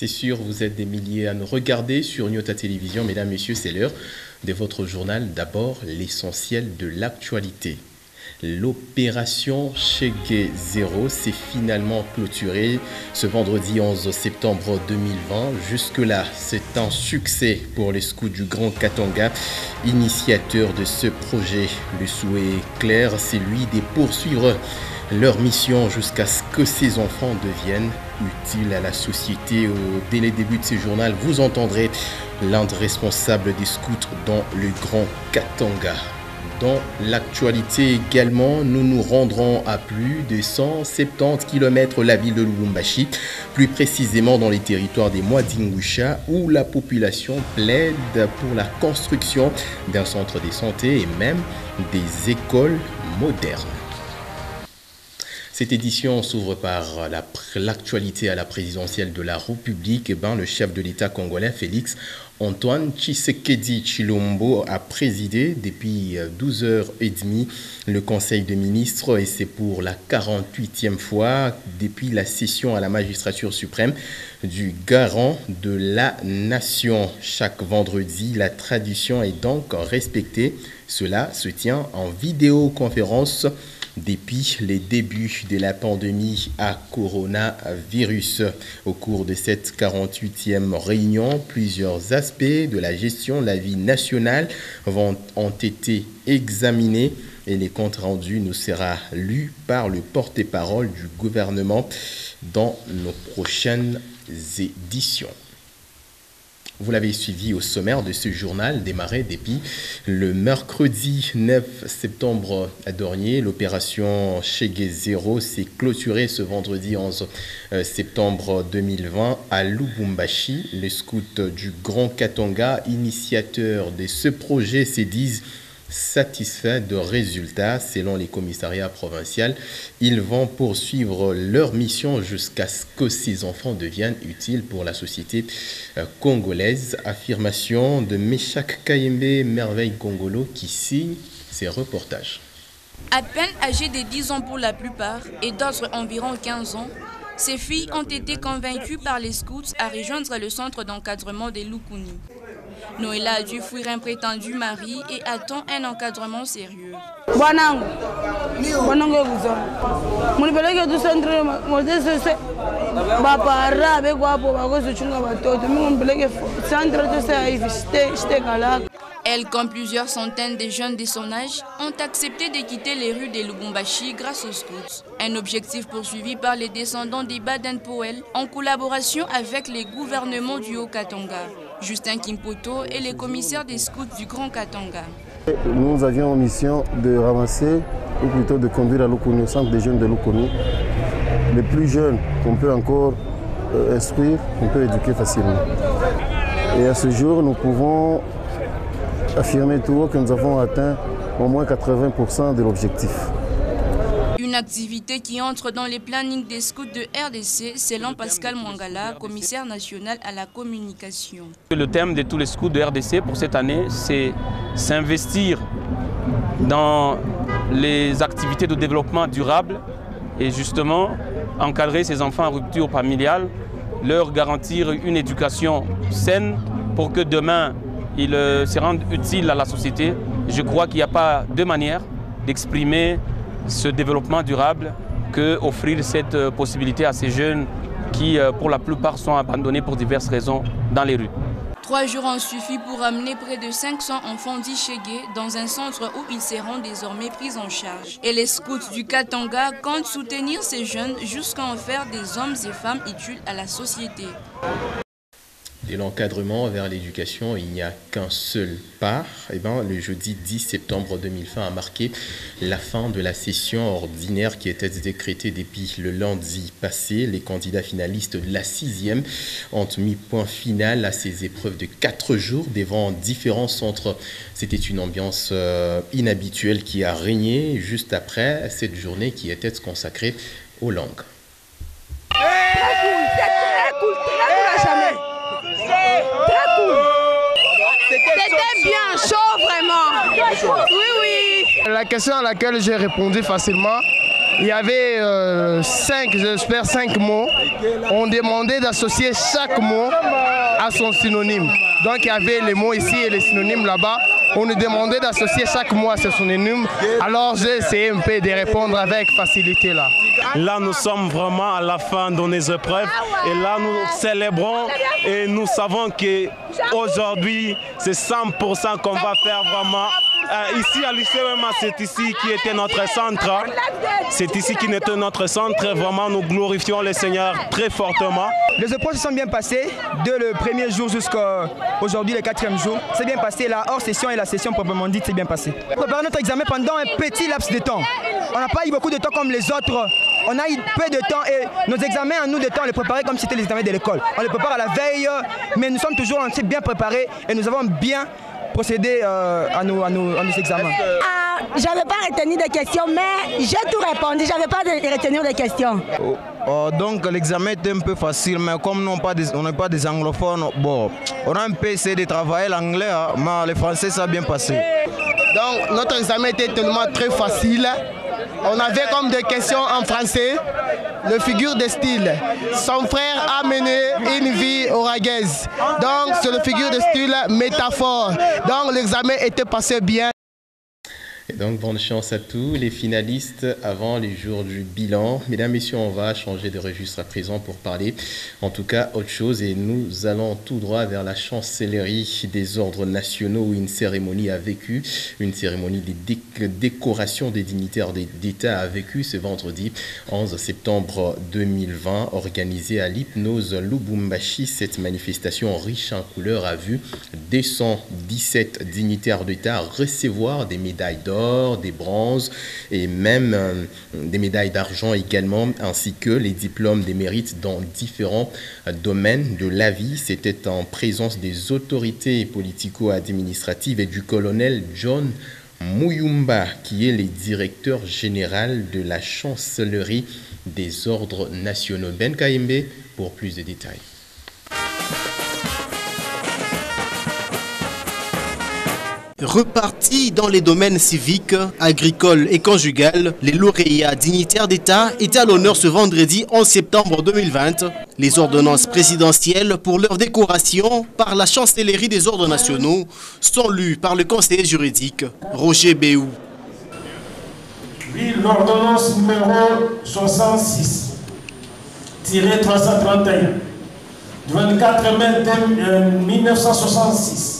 C'est sûr, vous êtes des milliers à nous regarder sur Nyota Télévision. Mesdames, Messieurs, c'est l'heure de votre journal. D'abord, l'essentiel de l'actualité. L'opération Chegué Zéro s'est finalement clôturée ce vendredi 11 septembre 2020. Jusque-là, c'est un succès pour les scouts du Grand Katanga, initiateurs de ce projet. Le souhait clair, c'est lui de poursuivre leur mission jusqu'à ce que ces enfants deviennent utiles à la société. Dès les débuts de ce journal, vous entendrez l'un des responsables des scouts dans le Grand Katanga. Dans l'actualité également, nous nous rendrons à plus de 170 km la ville de Lubumbashi, plus précisément dans les territoires des Mwadingusha, où la population plaide pour la construction d'un centre de santé et même des écoles modernes. Cette édition s'ouvre par l'actualité à la présidentielle de la République. Eh ben, le chef de l'État congolais, Félix Antoine Tshisekedi Chilombo, a présidé depuis 12h30 le Conseil des ministres et c'est pour la 48e fois depuis la session à la magistrature suprême du garant de la nation. Chaque vendredi, la tradition est donc respectée. Cela se tient en vidéoconférence depuis les débuts de la pandémie à coronavirus. Au cours de cette 48e réunion, plusieurs aspects de la gestion de la vie nationale vont, ont été examinés et les comptes rendus nous sera lu par le porte-parole du gouvernement dans nos prochaines éditions. Vous l'avez suivi au sommaire de ce journal démarré depuis le mercredi 9 septembre à Dornier. L'opération Chegué Zéro s'est clôturée ce vendredi 11 euh, septembre 2020 à Lubumbashi. Les scouts du Grand Katanga, initiateurs de ce projet, se disent satisfaits de résultats selon les commissariats provinciaux. Ils vont poursuivre leur mission jusqu'à ce que ces enfants deviennent utiles pour la société euh, congolaise. Affirmation de Meshak Kayembe, Merveille Congolo, qui signe ces reportages. À peine âgées de 10 ans pour la plupart et d'autres environ 15 ans, ces filles ont été convaincues par les scouts à rejoindre le centre d'encadrement des Lukuni. Noëlla a dû fuir un prétendu mari et attend un encadrement sérieux. Elle, comme plusieurs centaines de jeunes de son âge, ont accepté de quitter les rues de Lubumbashi grâce aux scouts. Un objectif poursuivi par les descendants des Baden-Powell en collaboration avec les gouvernements du Haut-Katanga. Justin Kimpoto est le commissaire des scouts du Grand Katanga. Nous avions en mission de ramasser, ou plutôt de conduire à Lukuni, au centre des jeunes de Lukuni, les plus jeunes qu'on peut encore euh, instruire, qu'on peut éduquer facilement. Et à ce jour, nous pouvons affirmer tout haut que nous avons atteint au moins 80% de l'objectif. Une activité qui entre dans les plannings des scouts de RDC, selon Pascal Mwangala, commissaire national à la communication. Le thème de tous les scouts de RDC pour cette année, c'est s'investir dans les activités de développement durable et justement encadrer ces enfants en rupture familiale, leur garantir une éducation saine pour que demain ils se rendent utiles à la société. Je crois qu'il n'y a pas de manière d'exprimer ce développement durable que offrir cette possibilité à ces jeunes qui, pour la plupart, sont abandonnés pour diverses raisons dans les rues. Trois jours ont suffi pour amener près de 500 enfants d'Ichegué dans un centre où ils seront désormais pris en charge. Et les scouts du Katanga comptent soutenir ces jeunes jusqu'à en faire des hommes et femmes utiles à la société. De l'encadrement vers l'éducation, il n'y a qu'un seul pas. Eh ben, le jeudi 10 septembre 2020 a marqué la fin de la session ordinaire qui était décrétée depuis le lundi passé. Les candidats finalistes de la sixième ont mis point final à ces épreuves de quatre jours devant différents centres. C'était une ambiance euh, inhabituelle qui a régné juste après cette journée qui était consacrée aux langues. C'était bien chaud vraiment. Oui, oui. La question à laquelle j'ai répondu facilement, il y avait euh, cinq, j'espère cinq mots. On demandait d'associer chaque mot à son synonyme. Donc il y avait les mots ici et les synonymes là-bas. On nous demandait d'associer chaque mot à son synonyme. Alors j'ai essayé un peu de répondre avec facilité là. Là, nous sommes vraiment à la fin de nos épreuves et là, nous célébrons et nous savons qu'aujourd'hui, c'est 100% qu'on va faire vraiment euh, ici à l'UCM, c'est ici qui était notre centre. C'est ici qui était notre centre. Vraiment, nous glorifions le Seigneur très fortement. Les épreuves se sont bien passées, de le premier jour jusqu'à aujourd'hui, le quatrième jour. C'est bien passé. La hors-session et la session proprement dite, c'est bien passé. Préparer notre examen pendant un petit laps de temps. On n'a pas eu beaucoup de temps comme les autres. On a eu peu de temps et nos examens à nous de temps, on les préparait comme si c'était les examens de l'école. On les prépare à la veille, mais nous sommes toujours bien préparés et nous avons bien procéder euh, à, nos, à, nos, examens ah, J'avais pas retenu des questions, mais j'ai tout répondu. J'avais pas de retenir des questions. Oh, oh, donc l'examen était un peu facile, mais comme nous on n'est pas des anglophones, bon, on a un peu essayé de travailler l'anglais, hein, mais le français ça a bien passé. Donc notre examen était tellement très facile. On avait comme des questions en français, le figure de style. Son frère a mené une vie oraguaise. Donc, c'est le figure de style métaphore. Donc, l'examen était passé bien. Donc, bonne chance à tous les finalistes avant les jours du bilan. Mesdames, Messieurs, on va changer de registre à présent pour parler, en tout cas, autre chose. Et nous allons tout droit vers la chancellerie des ordres nationaux où une cérémonie a vécu. Une cérémonie de décoration des dignitaires d'État a vécu ce vendredi 11 septembre 2020, organisée à l'hypnose Lubumbashi. Cette manifestation riche en couleurs a vu 217 dignitaires d'État recevoir des médailles d'or des bronzes et même euh, des médailles d'argent également, ainsi que les diplômes des mérites dans différents euh, domaines de la vie. C'était en présence des autorités politico-administratives et du colonel John Muyumba, qui est le directeur général de la chancellerie des ordres nationaux. Ben Kaimbe pour plus de détails. Repartis dans les domaines civiques, agricoles et conjugales, les lauréats dignitaires d'État étaient à l'honneur ce vendredi 11 septembre 2020. Les ordonnances présidentielles pour leur décoration par la chancellerie des ordres nationaux sont lues par le conseiller juridique Roger Béou. L'ordonnance numéro 66, 331, du 24 mai 1966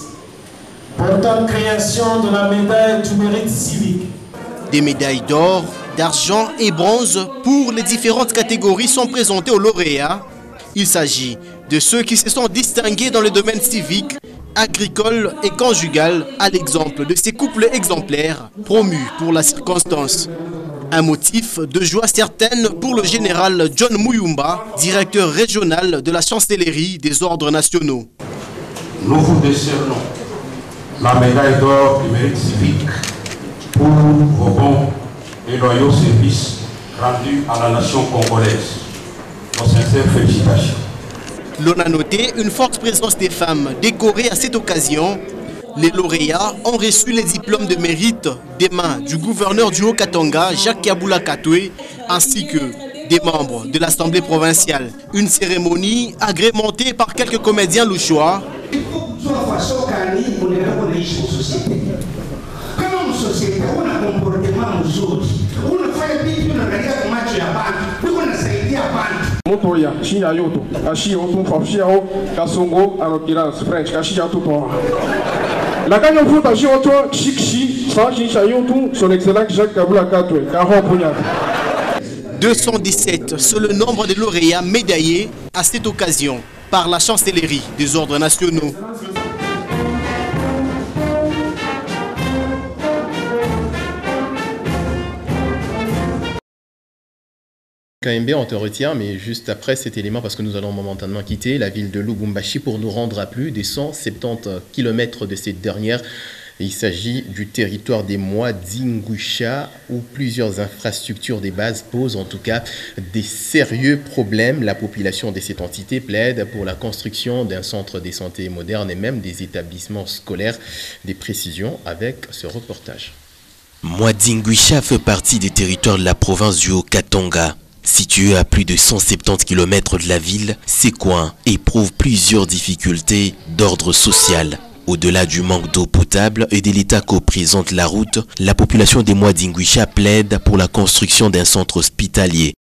portant création de la médaille du mérite civique. Des médailles d'or, d'argent et bronze pour les différentes catégories sont présentées aux lauréats. Il s'agit de ceux qui se sont distingués dans le domaine civique, agricole et conjugal, à l'exemple de ces couples exemplaires promus pour la circonstance. Un motif de joie certaine pour le général John Muyumba, directeur régional de la chancellerie des ordres nationaux. Nous vous décernons la médaille d'or du mérite civique pour vos bons et loyaux services rendus à la nation congolaise. Nos sincères félicitations. L'on a noté une forte présence des femmes décorées à cette occasion. Les lauréats ont reçu les diplômes de mérite des mains du gouverneur du Haut-Katanga, Jacques Kaboula Katoué, ainsi que des membres de l'Assemblée provinciale. Une cérémonie agrémentée par quelques comédiens louchois motoya shinya yoto kashi otu fafshia o kasongo en l'occurrence french kashi jatu to la kanyo futa shi oto shikshi sa shisha yotu son excellence Jacques Kabula Katwe kaho punya 217, c'est le nombre de lauréats médaillés à cette occasion par la chancellerie des ordres nationaux. KMB, on te retient, mais juste après cet élément, parce que nous allons momentanément quitter la ville de Lubumbashi pour nous rendre à plus des 170 km de cette dernière. Il s'agit du territoire des mois où plusieurs infrastructures des bases posent en tout cas des sérieux problèmes. La population de cette entité plaide pour la construction d'un centre de santé moderne et même des établissements scolaires. Des précisions avec ce reportage. Mwadinguisha fait partie des territoires de la province du Haut-Katanga. Situé à plus de 170 km de la ville, ces coins éprouvent plusieurs difficultés d'ordre social. Au-delà du manque d'eau potable et de l'état que présente la route, la population des Mwadinguisha plaide pour la construction d'un centre hospitalier.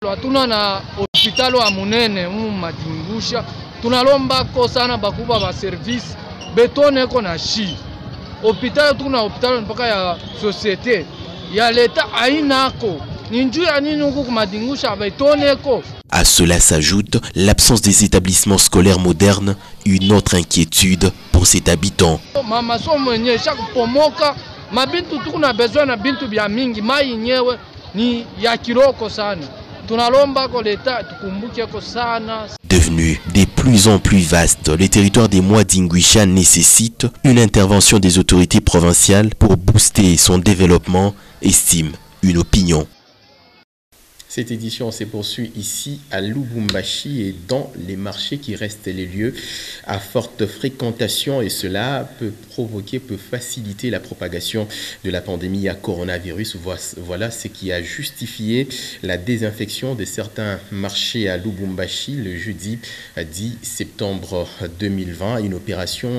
À cela s'ajoute l'absence des établissements scolaires modernes, une autre inquiétude pour cet habitant. mamasomo yenyewe shakupomoka mabintu tukuna bezwa na bintu bya mingi. Mai yenyewe ni ya kiroko sana. Tunalombako leta tukumbukeko sana. Devenu de plus en plus vaste, le territoire des Mwadinguisha nécessite une intervention des autorités provinciales pour booster son développement, estime une opinion. Cette édition se poursuit ici à Lubumbashi et dans les marchés qui restent les lieux à forte fréquentation. Et cela peut provoquer, peut faciliter la propagation de la pandémie à coronavirus. Voilà ce qui a justifié la désinfection de certains marchés à Lubumbashi le jeudi 10 septembre 2020, une opération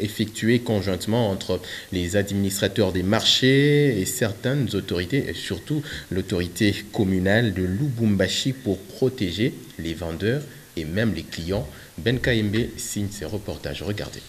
effectuée conjointement entre les administrateurs des marchés et certaines autorités, et surtout l'autorité communale de Lubumbashi pour protéger les vendeurs et même les clients. Ben KMB signe ses reportages. Regardez.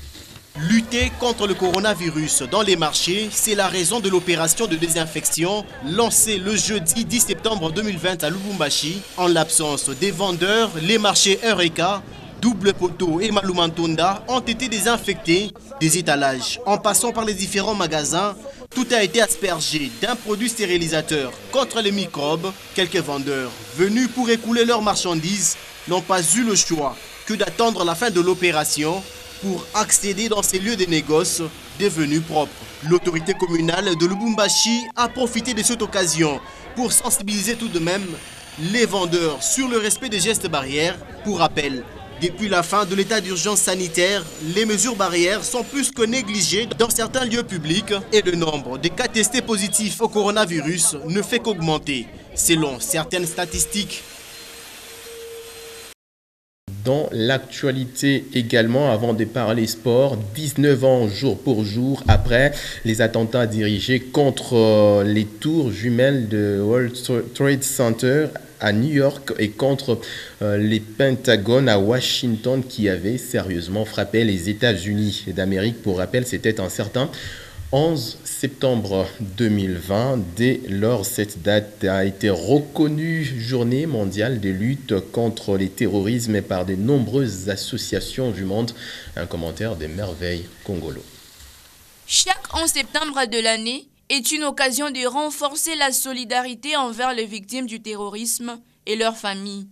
Lutter contre le coronavirus dans les marchés, c'est la raison de l'opération de désinfection lancée le jeudi 10 septembre 2020 à Lubumbashi. En l'absence des vendeurs, les marchés Eureka, Double Poteau et Malumantunda ont été désinfectés. Des étalages, en passant par les différents magasins, tout a été aspergé d'un produit stérilisateur contre les microbes. Quelques vendeurs venus pour écouler leurs marchandises n'ont pas eu le choix que d'attendre la fin de l'opération pour accéder dans ces lieux de négoce devenus propres. L'autorité communale de Lubumbashi a profité de cette occasion pour sensibiliser tout de même les vendeurs sur le respect des gestes barrières. Pour rappel, depuis la fin de l'état d'urgence sanitaire, les mesures barrières sont plus que négligées dans certains lieux publics et le nombre de cas testés positifs au coronavirus ne fait qu'augmenter, selon certaines statistiques. Dans l'actualité également, avant de parler sport, 19 ans jour pour jour après les attentats dirigés contre les tours jumelles de World Trade Center à New York et contre euh, les Pentagones à Washington qui avaient sérieusement frappé les États-Unis d'Amérique. Pour rappel, c'était un certain 11 septembre 2020. Dès lors, cette date a été reconnue journée mondiale de lutte contre les terrorismes par de nombreuses associations du monde. Un commentaire des merveilles congolo. Chaque 11 septembre de l'année, est une occasion de renforcer la solidarité envers les victimes du terrorisme et leurs familles.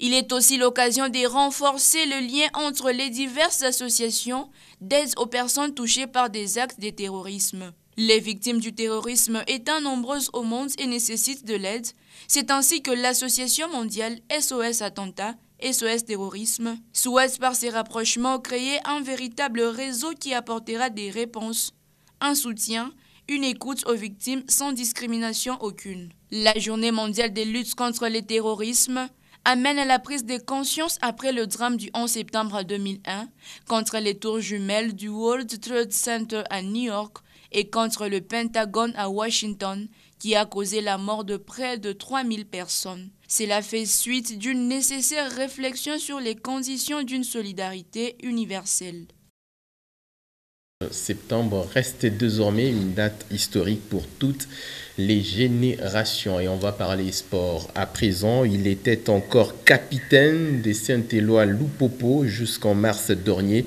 Il est aussi l'occasion de renforcer le lien entre les diverses associations d'aide aux personnes touchées par des actes de terrorisme. Les victimes du terrorisme étant nombreuses au monde et nécessitent de l'aide, c'est ainsi que l'Association mondiale SOS Attentat SOS Terrorisme souhaite par ses rapprochements créer un véritable réseau qui apportera des réponses, un soutien une écoute aux victimes sans discrimination aucune. La journée mondiale de lutte contre le terrorisme amène à la prise de conscience après le drame du 11 septembre 2001 contre les tours jumelles du World Trade Center à New York et contre le Pentagone à Washington qui a causé la mort de près de 3000 personnes. Cela fait suite d'une nécessaire réflexion sur les conditions d'une solidarité universelle septembre reste désormais une date historique pour toutes les générations. Et on va parler sport. À présent, il était encore capitaine des Saint-Éloi Loupopo jusqu'en mars dernier.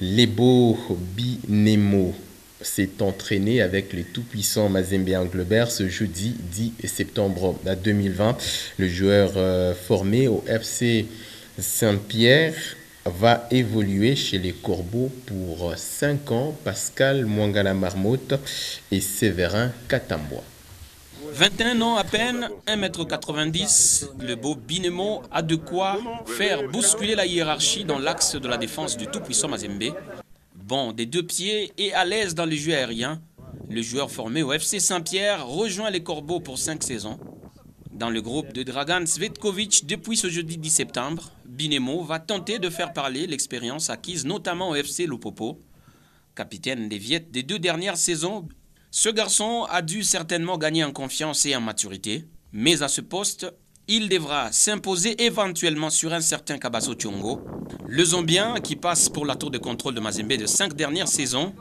Lebo Binemo s'est entraîné avec les tout-puissants Mazembe Anglebert ce jeudi 10 septembre 2020. Le joueur formé au FC Saint-Pierre va évoluer chez les Corbeaux pour 5 ans. Pascal Mwangala Marmotte et Séverin Katambois. 21 ans à peine, 1m90, le beau Binemo a de quoi faire bousculer la hiérarchie dans l'axe de la défense du tout-puissant Mazembe. Bon, des deux pieds et à l'aise dans les jeux aériens, Le joueur formé au FC Saint-Pierre rejoint les Corbeaux pour cinq saisons. Dans le groupe de Dragan Svetkovic depuis ce jeudi 10 septembre, Binemo va tenter de faire parler l'expérience acquise notamment au FC Lupopo. Capitaine des Viettes des deux dernières saisons, ce garçon a dû certainement gagner en confiance et en maturité, mais à ce poste, il devra s'imposer éventuellement sur un certain Kabaso Tiongo, le Zombien qui passe pour la tour de contrôle de Mazembe de cinq dernières saisons,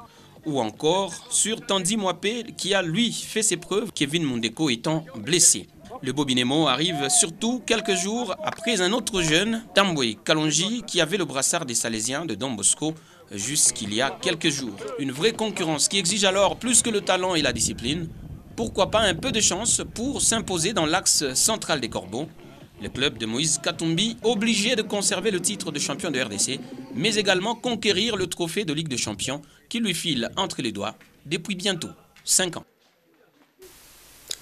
ou encore sur Tandy Mwapé qui a lui fait ses preuves, Kevin Mondeko étant blessé. Le Bobinemo arrive surtout quelques jours après un autre jeune, Tambwe Kalonji, qui avait le brassard des Salésiens de Don Bosco jusqu'il y a quelques jours. Une vraie concurrence qui exige alors plus que le talent et la discipline. Pourquoi pas un peu de chance pour s'imposer dans l'axe central des Corbeaux? Le club de Moïse Katumbi, obligé de conserver le titre de champion de RDC, mais également conquérir le trophée de Ligue des Champions qui lui file entre les doigts depuis bientôt 5 ans.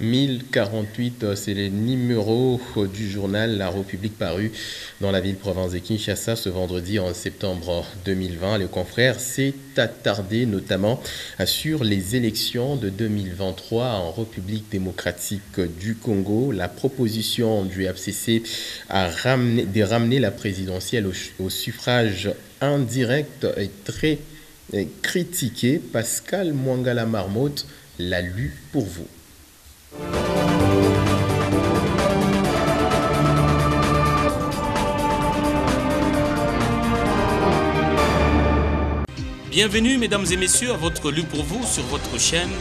1048, euh, c'est les numéros du journal La République paru dans la ville-province de Kinshasa ce vendredi en septembre 2020. Le confrère s'est attardé notamment sur les élections de 2023 en République démocratique du Congo. La proposition du FCC de ramener la présidentielle au, suffrage indirect est très critiquée. Pascal Mwangala Marmotte l'a lu pour vous. Bienvenue mesdames et messieurs à votre lu pour vous sur votre chaîne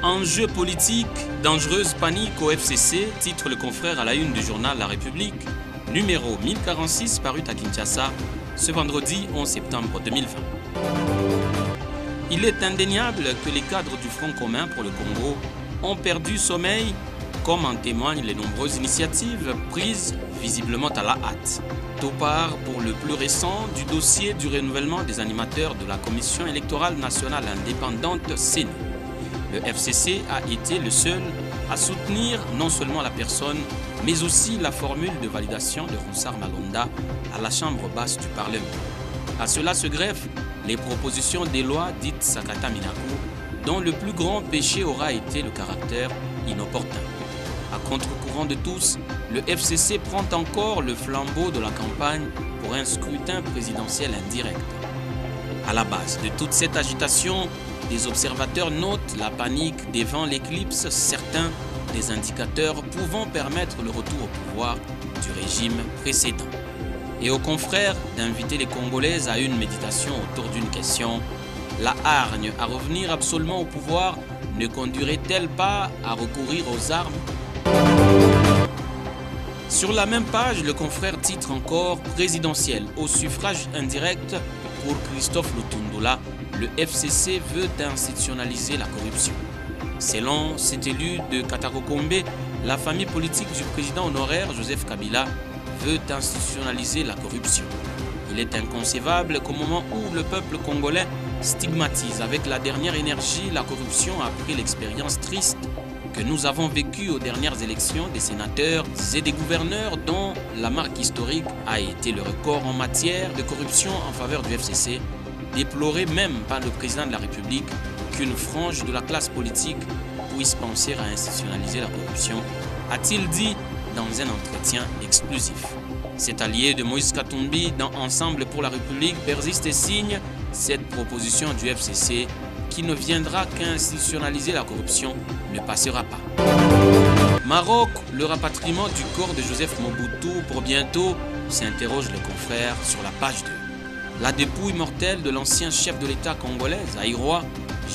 Enjeux politiques, dangereuse panique au FCC, titre le confrère à la une du journal La République, numéro 1046 paru à Kinshasa ce vendredi 11 septembre 2020. Il est indéniable que les cadres du Front commun pour le Congo ont perdu sommeil, comme en témoignent les nombreuses initiatives prises visiblement à la hâte. Tout part pour le plus récent du dossier du renouvellement des animateurs de la Commission électorale nationale indépendante CENI. Le FCC a été le seul à soutenir non seulement la personne, mais aussi la formule de validation de Ronsard Malonda à la Chambre basse du Parlement. À cela se greffent les propositions des lois dites Sakata Minaku dont le plus grand péché aura été le caractère inopportun. À contre-courant de tous, le FCC prend encore le flambeau de la campagne pour un scrutin présidentiel indirect. À la base de toute cette agitation, des observateurs notent la panique devant l'éclipse, certains des indicateurs pouvant permettre le retour au pouvoir du régime précédent. Et aux confrères d'inviter les Congolaises à une méditation autour d'une question la hargne à revenir absolument au pouvoir ne conduirait-elle pas à recourir aux armes Sur la même page, le confrère titre encore présidentiel au suffrage indirect pour Christophe Lutundula, le FCC veut institutionnaliser la corruption. Selon cet élu de Katakokombe, la famille politique du président honoraire Joseph Kabila veut institutionnaliser la corruption. Il est inconcevable qu'au moment où le peuple congolais stigmatise avec la dernière énergie la corruption après l'expérience triste que nous avons vécue aux dernières élections des sénateurs et des gouverneurs dont la marque historique a été le record en matière de corruption en faveur du FCC, déploré même par le président de la République qu'une frange de la classe politique puisse penser à institutionnaliser la corruption, a-t-il dit dans un entretien exclusif. Cet allié de Moïse Katumbi dans Ensemble pour la République persiste et signe cette proposition du FCC qui ne viendra qu'institutionnaliser la corruption ne passera pas. Maroc, le rapatriement du corps de Joseph Mobutu pour bientôt, s'interroge le confrère sur la page 2. La dépouille mortelle de l'ancien chef de l'État congolais, Aïrois,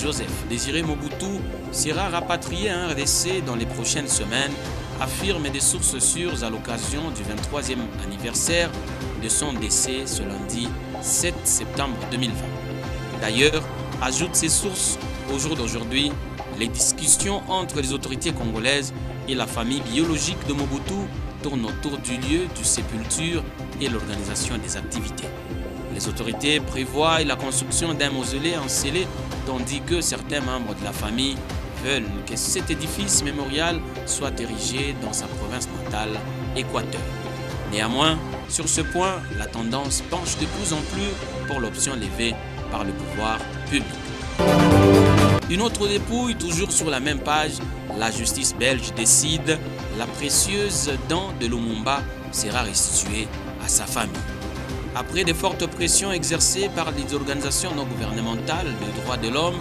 Joseph Désiré Mobutu, sera rapatrié en RDC dans les prochaines semaines, affirment des sources sûres à l'occasion du 23e anniversaire de son décès ce lundi 7 septembre 2020. D'ailleurs, ajoute ces sources, au jour d'aujourd'hui, les discussions entre les autorités congolaises et la famille biologique de Mobutu tournent autour du lieu du sépulture et l'organisation des activités. Les autorités prévoient la construction d'un mausolée scellé, tandis que certains membres de la famille veulent que cet édifice mémorial soit érigé dans sa province natale, Équateur. Néanmoins, sur ce point, la tendance penche de plus en plus pour l'option levée le pouvoir public. Une autre dépouille, toujours sur la même page, la justice belge décide, la précieuse dent de Lumumba sera restituée à sa famille. Après de fortes pressions exercées par les organisations non gouvernementales de droits de l'homme,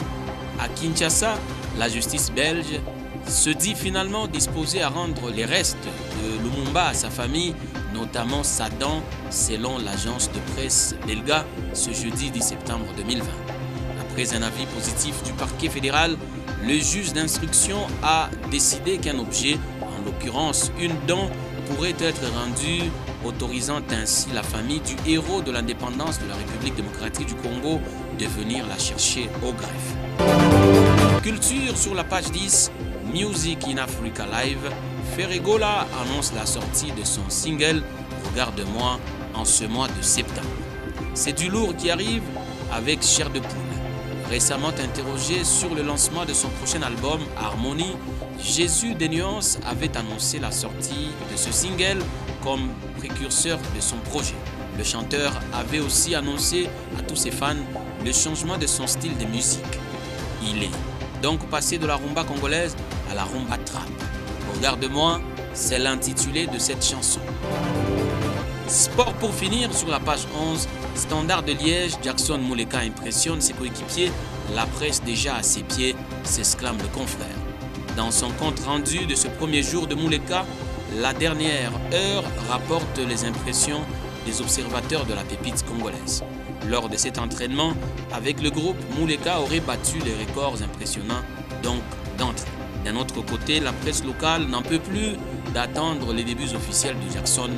à Kinshasa, la justice belge se dit finalement disposée à rendre les restes de Lumumba à sa famille, notamment sa dent, selon l'agence de presse belga ce jeudi 10 septembre 2020. Après un avis positif du parquet fédéral, le juge d'instruction a décidé qu'un objet, en l'occurrence une dent, pourrait être rendu, autorisant ainsi la famille du héros de l'indépendance de la République démocratique du Congo de venir la chercher au greffe. Culture sur la page 10, Music in Africa Live, Ferregola annonce la sortie de son single Regarde-moi en ce mois de septembre. C'est du lourd qui arrive avec Cher de Poule. Récemment interrogé sur le lancement de son prochain album Harmonie, Jésus des Nuances avait annoncé la sortie de ce single comme précurseur de son projet. Le chanteur avait aussi annoncé à tous ses fans le changement de son style de musique. Il est donc passé de la rumba congolaise à la rumba trap. Regarde-moi, c'est l'intitulé de cette chanson. Sport pour finir sur la page 11, Standard de Liège, Jackson Mouleka impressionne ses coéquipiers, la presse déjà à ses pieds, s'exclame le confrère. Dans son compte rendu de ce premier jour de Mouleka, la dernière heure rapporte les impressions des observateurs de la pépite congolaise. Lors de cet entraînement, avec le groupe, Mouleka aurait battu les records impressionnants, donc. D'un autre côté, la presse locale n'en peut plus d'attendre les débuts officiels de Jackson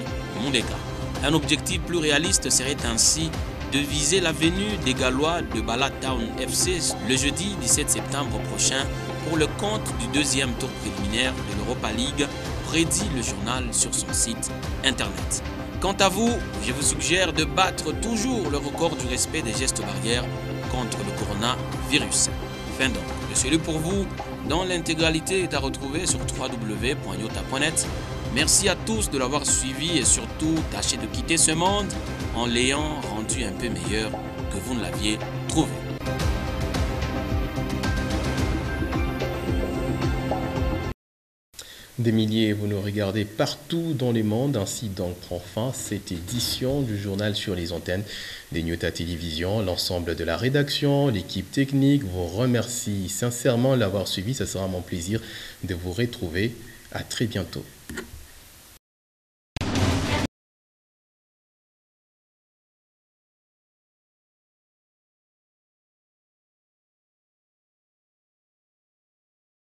Mouleka. Un objectif plus réaliste serait ainsi de viser la venue des Gallois de Town FC le jeudi 17 septembre prochain pour le compte du deuxième tour préliminaire de l'Europa League, prédit le journal sur son site internet. Quant à vous, je vous suggère de battre toujours le record du respect des gestes barrières contre le coronavirus. Fin donc pour vous, dont l'intégralité est à retrouver sur www.yota.net. Merci à tous de l'avoir suivi et surtout tâchez de quitter ce monde en l'ayant rendu un peu meilleur que vous ne l'aviez trouvé. Des milliers, vous nous regardez partout dans le monde, ainsi donc prend fin cette édition du journal sur les antennes des Nyota Télévision. L'ensemble de la rédaction, l'équipe technique vous remercie sincèrement de l'avoir suivi. Ce sera mon plaisir de vous retrouver. À très bientôt.